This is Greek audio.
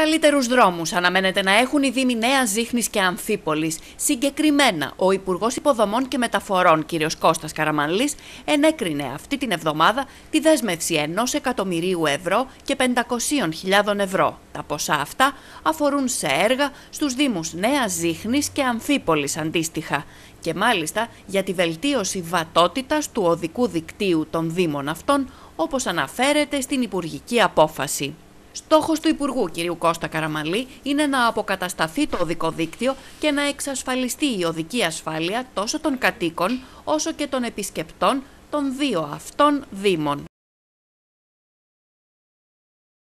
Καλύτερους δρόμους αναμένεται να έχουν οι Δήμοι Νέα Ζήχνης και Αμφίπολης. Συγκεκριμένα, ο Υπουργός Υποδομών και Μεταφορών, κ. Κώστας Καραμανλής, ενέκρινε αυτή την εβδομάδα τη δέσμευση ενός εκατομμυρίου ευρώ και 500.000 ευρώ. Τα ποσά αυτά αφορούν σε έργα στους Δήμους Νέα Ζήχνης και Αμφίπολης αντίστοιχα και μάλιστα για τη βελτίωση βατότητας του οδικού δικτύου των Δήμων αυτών, όπως αναφέρεται στην Υπουργική Απόφαση. Στόχος του Υπουργού κ. Κώστα Καραμαλή είναι να αποκατασταθεί το οδικό δίκτυο και να εξασφαλιστεί η οδική ασφάλεια τόσο των κατοίκων όσο και των επισκεπτών των δύο αυτών δήμων.